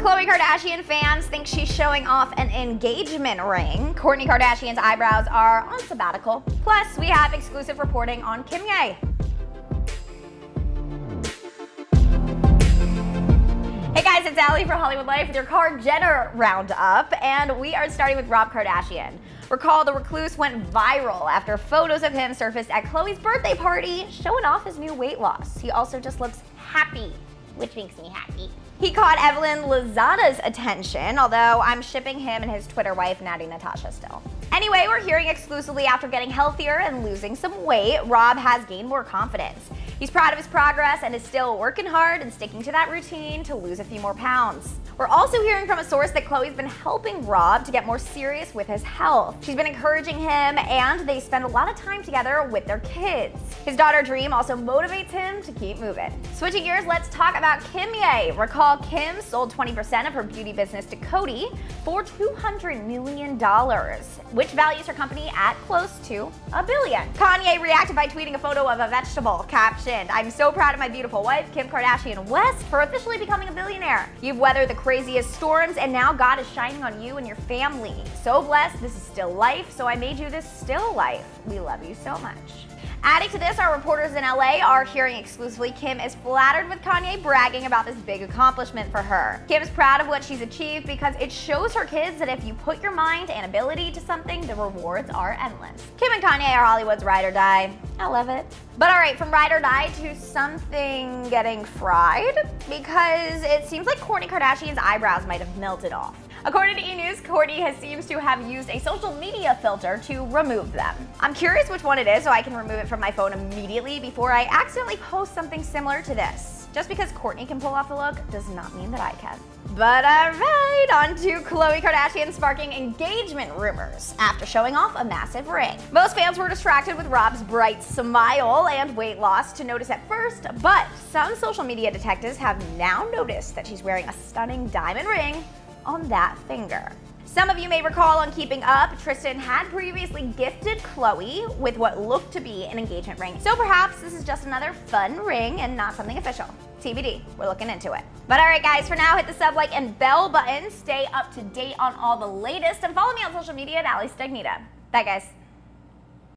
Khloe Kardashian fans think she's showing off an engagement ring. Kourtney Kardashian's eyebrows are on sabbatical. Plus, we have exclusive reporting on Kimye. Hey guys, it's Ali from Hollywood Life with your Kar Jenner Roundup, and we are starting with Rob Kardashian. Recall the recluse went viral after photos of him surfaced at Khloe's birthday party showing off his new weight loss. He also just looks happy, which makes me happy. He caught Evelyn Lozada's attention, although I'm shipping him and his Twitter wife, Natti Natasha, still. Anyway, we're hearing exclusively after getting healthier and losing some weight, Rob has gained more confidence. He's proud of his progress and is still working hard and sticking to that routine to lose a few more pounds. We're also hearing from a source that Khloe's been helping Rob to get more serious with his health. She's been encouraging him and they spend a lot of time together with their kids. His daughter Dream also motivates him to keep moving. Switching gears, let's talk about Kimye. Recall Kim sold 20% of her beauty business to Coty for $200 million, which values her company at close to a billion. Kanye reacted by tweeting a photo of a vegetable captioned, I'm so proud of my beautiful wife, Kim Kardashian West, for officially becoming a billionaire. You've weathered the craziest storms, and now God is shining on you and your family. So blessed, this is still life, so I made you this still life. We love you so much. Adding to this, our reporters in LA are hearing exclusively Kim is flattered with Kanye bragging about this big accomplishment for her. Kim is proud of what she's achieved because it shows her kids that if you put your mind and ability to something, the rewards are endless. Kim and Kanye are Hollywood's ride or die. I love it. But alright, from ride or die to something getting fried, because it seems like Kourtney Kardashian's eyebrows might have melted off. According to E! News, Kourtney has seems to have used a social media filter to remove them. I'm curious which one it is so I can remove it from my phone immediately before I accidentally post something similar to this. Just because Kourtney can pull off the look does not mean that I can. But alright, on to Khloe Kardashian sparking engagement rumors after showing off a massive ring. Most fans were distracted with Rob's bright smile and weight loss to notice at first, but some social media detectives have now noticed that she's wearing a stunning diamond ring on that finger. Some of you may recall on Keeping Up, Tristan had previously gifted Khloe with what looked to be an engagement ring. So perhaps this is just another fun ring and not something official. TBD, we're looking into it. But alright guys, for now hit the sub, like, and bell button. Stay up to date on all the latest and follow me on social media at Ali Stagnitta. Bye guys.